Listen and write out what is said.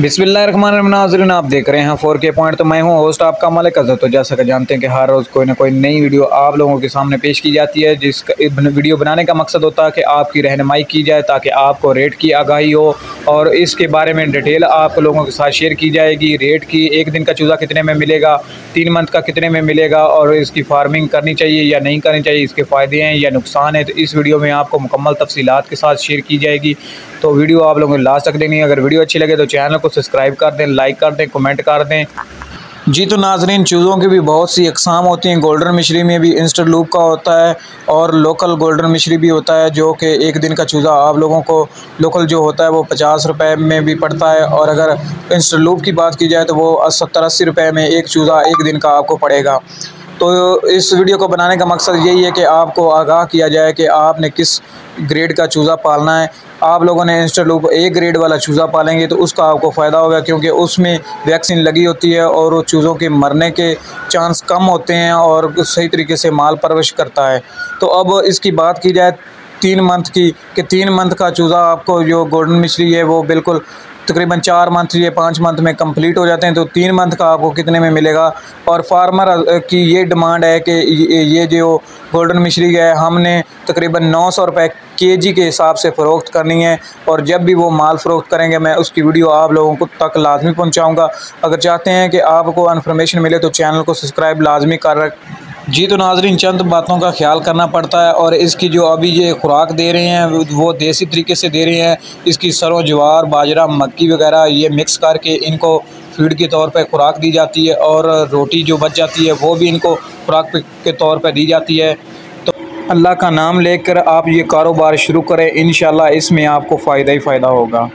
बिस्मिल्लाहिर्रहमानिर्रहीम। आप देख रहे हैं फोर के पॉइंट। तो मैं हूँ होस्ट आपका मलिक अजहर। तो जैसा कि जानते हैं कि हर रोज़ कोई ना कोई नई वीडियो आप लोगों के सामने पेश की जाती है, जिसका वीडियो बनाने का मकसद होता है कि आपकी रहनमाई की जाए, ताकि आपको रेट की आगाही हो, और इसके बारे में डिटेल आप लोगों के साथ शेयर की जाएगी। रेट की एक दिन का चूज़ा कितने में मिलेगा, तीन मंथ का कितने में मिलेगा, और इसकी फ़ार्मिंग करनी चाहिए या नहीं करनी चाहिए, इसके फ़ायदे हैं या नुकसान है तो इस वीडियो में आपको मुकम्मल तफसीत के साथ शेयर की जाएगी। तो वीडियो आप लोगों को लास्ट तक देनी है। अगर वीडियो अच्छी लगे तो चैनल को सब्सक्राइब कर दें लाइक कर दें कमेंट कर दें। जी तो नाजरीन, चूज़ों की भी बहुत सी अकसाम होती हैं। गोल्डन मिश्री में भी इंस्टर लूप का होता है और लोकल गोल्डन मिश्री भी होता है, जो कि एक दिन का चूज़ा आप लोगों को लोकल जो होता है, वो पचास रुपए में भी पड़ता है। और अगर इंस्टर लूप की बात की जाए तो वो सत्तर अस्सी रुपये में एक चूज़ा एक दिन का आपको पड़ेगा। तो इस वीडियो को बनाने का मकसद यही है कि आपको आगाह किया जाए कि आपने किस ग्रेड का चूज़ा पालना है। आप लोगों ने इंस्टालूप ए ग्रेड वाला चूज़ा पालेंगे तो उसका आपको फ़ायदा होगा क्योंकि उसमें वैक्सीन लगी होती है और वो चूज़ों के मरने के चांस कम होते हैं और सही तरीके से माल परवश करता है। तो अब इसकी बात की जाए, तीन मंथ की, कि तीन मंथ का चूज़ा आपको जो गोल्डन मिश्री है वो बिल्कुल तकरीबन चार मंथ या पाँच मंथ में कंप्लीट हो जाते हैं तो तीन मंथ का आपको कितने में मिलेगा? और फार्मर की ये डिमांड है कि ये जो गोल्डन मिश्री है, हमने तकरीबन नौ सौ रुपये के जी के हिसाब से फ़रोख्त करनी है, और जब भी वो माल फ़रोख्त करेंगे, मैं उसकी वीडियो आप लोगों को तक लाजमी पहुँचाऊँगा। अगर चाहते हैं कि आपको इन्फॉर्मेशन मिले तो चैनल को सब्सक्राइब लाजमी कर जी तो नाजरीन, चंद बातों का ख्याल करना पड़ता है और इसकी जो अभी ये खुराक दे रहे हैं, वो देसी तरीके से दे रहे हैं। इसकी सरों ज्वार बाजरा, मक्की वगैरह ये मिक्स करके इनको फ़ीड के तौर पर खुराक दी जाती है और रोटी जो बच जाती है, वो भी इनको खुराक के तौर पर दी जाती है। तो अल्लाह का नाम लेकर आप ये कारोबार शुरू करें इन इसमें आपको फ़ायदा ही फ़ायदा होगा।